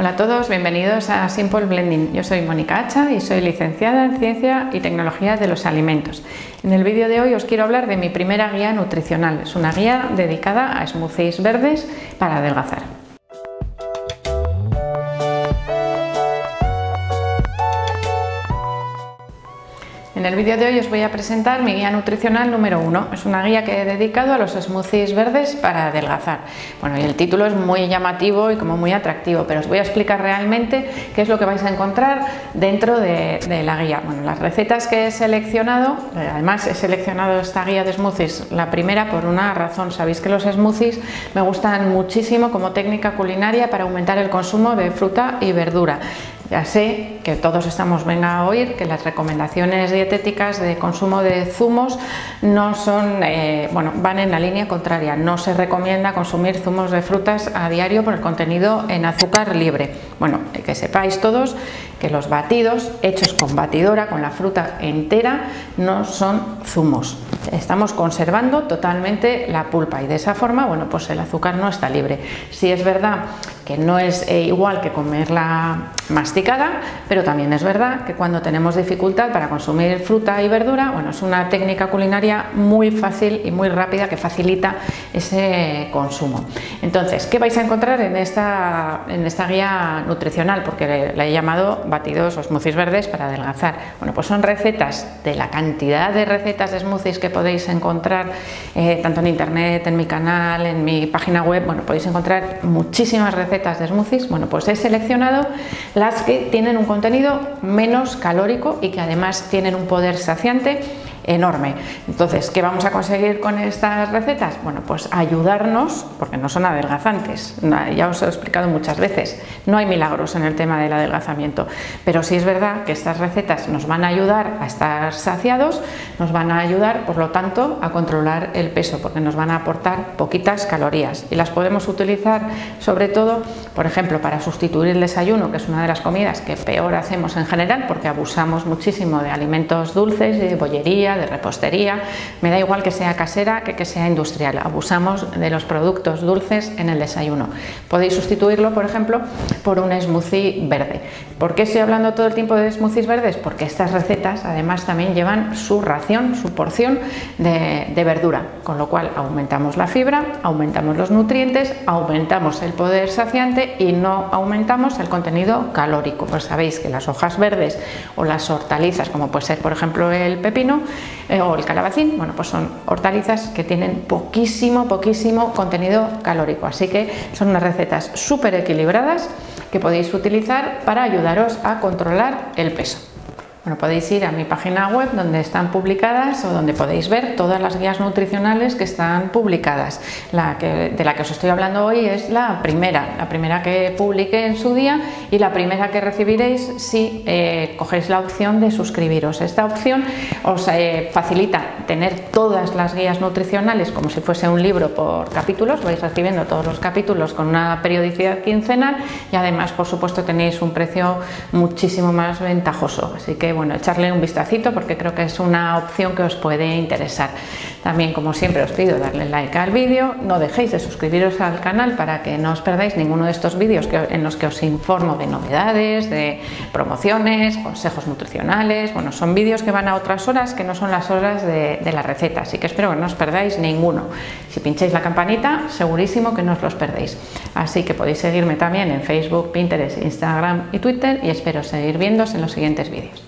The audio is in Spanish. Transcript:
Hola a todos, bienvenidos a Simple Blending. Yo soy Mónica Hacha y soy licenciada en Ciencia y Tecnología de los Alimentos. En el vídeo de hoy os quiero hablar de mi primera guía nutricional. Es una guía dedicada a smoothies verdes para adelgazar. En el vídeo de hoy os voy a presentar mi guía nutricional número uno. Es una guía que he dedicado a los smoothies verdes para adelgazar. Bueno, y el título es muy llamativo y como muy atractivo, pero os voy a explicar realmente qué es lo que vais a encontrar dentro de, la guía. Bueno, las recetas que he seleccionado, eh, además he seleccionado esta guía de smoothies, la primera por una razón. Sabéis que los smoothies me gustan muchísimo como técnica culinaria para aumentar el consumo de fruta y verdura. Ya sé que todos estamos venga a oír que las recomendaciones dietéticas de consumo de zumos no son, eh, bueno, van en la línea contraria. No se recomienda consumir zumos de frutas a diario por el contenido en azúcar libre. Bueno, que sepáis todos que los batidos hechos con batidora, con la fruta entera, no son zumos. Estamos conservando totalmente la pulpa y de esa forma, bueno, pues el azúcar no está libre. Si es verdad que no es eh, igual que comerla masticada, pero también es verdad que cuando tenemos dificultad para consumir fruta y verdura, bueno, es una técnica culinaria muy fácil y muy rápida que facilita ese consumo. Entonces, ¿qué vais a encontrar en esta, en esta guía nutricional? Porque la he llamado batidos o smoothies verdes para adelgazar. Bueno, pues son recetas de la cantidad de recetas de smoothies que podéis encontrar eh, tanto en internet, en mi canal, en mi página web. Bueno, podéis encontrar muchísimas recetas de smoothies, bueno, pues he seleccionado las que tienen un contenido menos calórico y que además tienen un poder saciante enorme. Entonces, ¿qué vamos a conseguir con estas recetas? Bueno, pues ayudarnos, porque no son adelgazantes, ya os he explicado muchas veces, no hay milagros en el tema del adelgazamiento, pero sí es verdad que estas recetas nos van a ayudar a estar saciados, nos van a ayudar, por lo tanto, a controlar el peso, porque nos van a aportar poquitas calorías y las podemos utilizar sobre todo, por ejemplo, para sustituir el desayuno, que es una de las comidas que peor hacemos en general, porque abusamos muchísimo de alimentos dulces, de bollería, de repostería, me da igual que sea casera que que sea industrial, abusamos de los productos dulces en el desayuno. Podéis sustituirlo, por ejemplo, por un smoothie verde. ¿Por qué estoy hablando todo el tiempo de smoothies verdes? Porque estas recetas además también llevan su ración, su porción de, de verdura, con lo cual aumentamos la fibra, aumentamos los nutrientes, aumentamos el poder saciante y no aumentamos el contenido calórico. Pues sabéis que las hojas verdes o las hortalizas, como puede ser por ejemplo el pepino, eh, o el calabacín, bueno, pues son hortalizas que tienen poquísimo, poquísimo contenido calórico. Así que son unas recetas súper equilibradas que podéis utilizar para ayudaros a controlar el peso. Bueno, podéis ir a mi página web donde están publicadas o donde podéis ver todas las guías nutricionales que están publicadas. La que, de la que os estoy hablando hoy es la primera, la primera que publiqué en su día y la primera que recibiréis si eh, cogéis la opción de suscribiros. Esta opción os eh, facilita tener todas las guías nutricionales como si fuese un libro por capítulos, vais recibiendo todos los capítulos con una periodicidad quincenal y además, por supuesto, tenéis un precio muchísimo más ventajoso. Así que bueno, echarle un vistacito porque creo que es una opción que os puede interesar. También, como siempre, os pido darle like al vídeo, no dejéis de suscribiros al canal para que no os perdáis ninguno de estos vídeos en los que os informo de novedades, de promociones, consejos nutricionales. Bueno, son vídeos que van a otras horas que no son las horas de, de la receta, así que espero que no os perdáis ninguno. Si pincháis la campanita, segurísimo que no os los perdéis. Así que podéis seguirme también en Facebook, Pinterest, Instagram y Twitter y espero seguir viéndos en los siguientes vídeos.